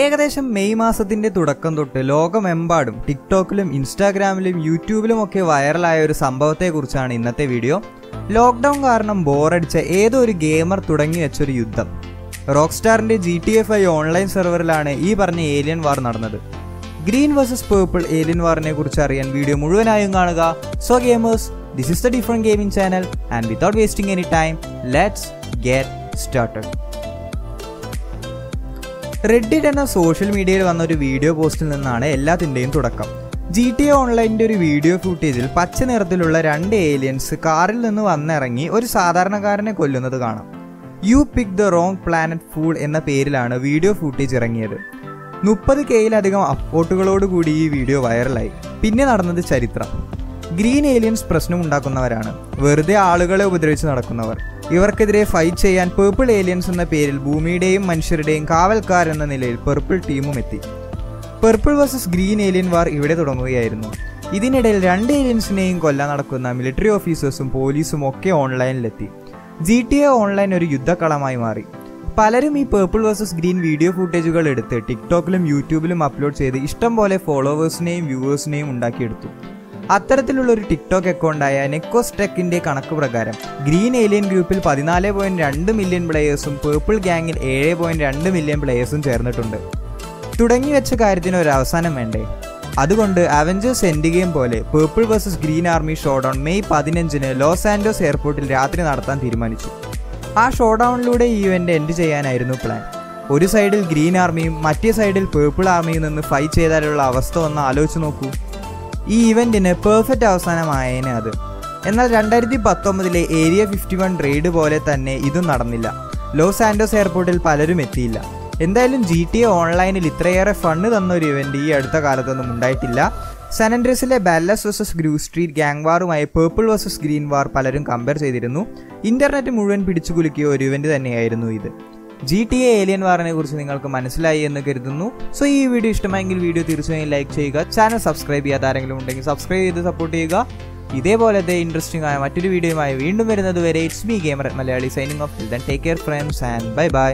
ഏകദേശം മെയ് മാസത്തിന്റെ തുടക്കം തൊട്ട് ലോകമെമ്പാടും ടിക്ടോക്കിലും ഇൻസ്റ്റാഗ്രാമിലും യൂട്യൂബിലും ഒക്കെ വൈറലായ ഒരു സംഭവത്തെക്കുറിച്ചാണ് ഇന്നത്തെ വീഡിയോ. ലോക്ക്ഡൗൺ കാരണം ബോറടിച്ച ഏതോ ഒരു ഗെയിമർ തുടങ്ങി വെച്ചൊരു യുദ്ധം. Rock സ്റ്റാറിന്റെ G T F I online സെർവറിലാണ് ഈ പറഞ്ഞ ഏലിയൻ വാർ നടന്നത്. ഗ്രീൻ വേഴ്സസ് പേർപ്പിൾ ഏലിയൻ വാറിനെ കുറിച്ച് അറിയാൻ വീഡിയോ മുഴുവനായും കാണുക. So gamers this is the different gaming channel and without wasting any time let's get started Reddit എന്ന സോഷ്യൽ മീഡിയയിൽ വന്ന ഒരു വീഡിയോ പോസ്റ്റിൽ നിന്നാണ് എല്ലാത്തിന്റെയും തുടക്കം. ജി ടി ഓൺലൈനിന്റെ ഒരു വീഡിയോ ഫൂട്ടേജിൽ പച്ച നിറത്തിലുള്ള രണ്ട് ഏലിയൻസ് കാറിൽ നിന്ന് വന്നിറങ്ങി ഒരു സാധാരണക്കാരനെ കൊല്ലുന്നത് കാണാം. You pick the wrong planet fool എന്ന പേരിലാണ് വീഡിയോ ഫൂട്ടേജ് ഇറങ്ങിയത്. മുപ്പത് കെയിലധികം അപ്പോട്ടുകളോടുകൂടി ഈ വീഡിയോ വൈറലായി പിന്നെ നടന്നത് ചരിത്രം. ഗ്രീൻ ഏലിയൻസ് പ്രശ്നം ഉണ്ടാക്കുന്നവരാണ്. വെറുതെ ആളുകളെ ഉപദ്രവിച്ച് നടക്കുന്നവർ. ഇവർക്കെതിരെ ഫൈറ്റ് ചെയ്യാൻ പേർപ്പിൾ ഏലിയൻസ് എന്ന പേരിൽ ഭൂമിയുടെയും മനുഷ്യരുടെയും കാവൽക്കാർ എന്ന നിലയിൽ പെർപ്പിൾ ടീമും എത്തി. Purple versus green alien war ഇവിടെ തുടങ്ങുകയായിരുന്നു. ഇതിനിടയിൽ രണ്ട് ഏലിയൻസിനെയും കൊല്ലാൻ നടക്കുന്ന മിലിറ്ററി ഓഫീസേഴ്സും പോലീസും ഒക്കെ ഓൺലൈനിലെത്തി ജി ടി എ ഓൺലൈൻ ഒരു യുദ്ധക്കളമായി മാറി. പലരും ഈ പേർപ്പിൾ വേഴ്സസ് ഗ്രീൻ വീഡിയോ ഫുട്ടേജുകൾ എടുത്ത് ടിക്ടോക്കിലും യൂട്യൂബിലും അപ്ലോഡ് ചെയ്ത് ഇഷ്ടം പോലെ ഫോളോവേഴ്സിനെയും വ്യൂവേഴ്സിനെയും ഉണ്ടാക്കിയെടുത്തു. അത്തരത്തിലുള്ള ഒരു ടിക്ടോക്ക് അക്കൗണ്ടായ നെക്കോസ് ടെക്കിന്റെ കണക്ക് പ്രകാരം ഗ്രീൻ ഏലിയൻ ഗ്രൂപ്പിൽ പതിനാല് പോയിന്റ് രണ്ട് മില്യൺ പ്ലേയേഴ്സും പേർപ്പിൾ ഗ്യാങ്ങിൽ ഏഴ് പോയിന്റ് രണ്ട് മില്യൺ പ്ലേയേഴ്സും ചേർന്നിട്ടുണ്ട്. തുടങ്ങി വെച്ച കാര്യത്തിന് ഒരു അവസാനം വേണ്ടേ? അതുകൊണ്ട് അവഞ്ചേഴ്സ് എൻഡ് ഗെയിം പോലെ purple versus green army showdown May പതിനഞ്ചിന് ലോസ് ആൻഡോസ് എയർപോർട്ടിൽ രാത്രി നടത്താൻ തീരുമാനിച്ചു. ആ ഷോഡൗണിലൂടെ ഈ ഇവന്റ് എൻഡ് ചെയ്യാനായിരുന്നു പ്ലാൻ ഒരു സൈഡിൽ ഗ്രീൻ ആർമിയും മറ്റേ സൈഡിൽ പേർപ്പിൾ ആർമിയും നിന്ന് ഫൈറ്റ് ചെയ്താലുള്ള അവസ്ഥ ഒന്ന് ആലോചിച്ച് നോക്കൂ. ഈ ഇവന്റിന് പെർഫെക്റ്റ് അവസാനമായേനെ അത്. എന്നാൽ രണ്ടായിരത്തി പത്തൊമ്പതിലെ ഏരിയ ഫിഫ്റ്റി വൺ റെയ്ഡ് പോലെ തന്നെ ഇതും നടന്നില്ല. ലോസ് ആൻഡോസ് എയർപോർട്ടിൽ പലരും എത്തിയില്ല. എന്തായാലും ജി ടി എ ഓൺലൈനിൽ ഇത്രയേറെ ഫണ്ട് തന്ന ഒരു ഇവന്റ് ഈ അടുത്ത കാലത്തൊന്നും ഉണ്ടായിട്ടില്ല. സനൻഡ്രസിലെ Ballas versus Grove Street gang വാറുമായി purple versus green war പലരും കമ്പയർ ചെയ്തിരുന്നു. ഇന്റർനെറ്റ് മുഴുവൻ പിടിച്ചു കുലുക്കിയ ഒരു ഇവന്റ് തന്നെയായിരുന്നു ഇത്. ജി ടി എ ഏലിയൻ വാറിനെ കുറിച്ച് നിങ്ങൾക്ക് മനസ്സിലായി എന്ന് കരുതുന്നു. സോ ഈ വീഡിയോ ഇഷ്ടമായെങ്കിൽ വീഡിയോ തീർച്ചയായും ലൈക്ക് ചെയ്യുക. ചാനൽ സബ്സ്ക്രൈബ് ചെയ്യാത്ത ആരെങ്കിലും ഉണ്ടെങ്കിൽ സബ്സ്ക്രൈബ് ചെയ്ത് സപ്പോർട്ട് ചെയ്യുക. ഇതേപോലത്തെ ഇൻട്രസ്റ്റിംഗ് ആയ മറ്റൊരു വീഡിയോയുമായി വീണ്ടും വരുന്നത് വരെ it's me gamer Malayali signing off then take care friends and bye bye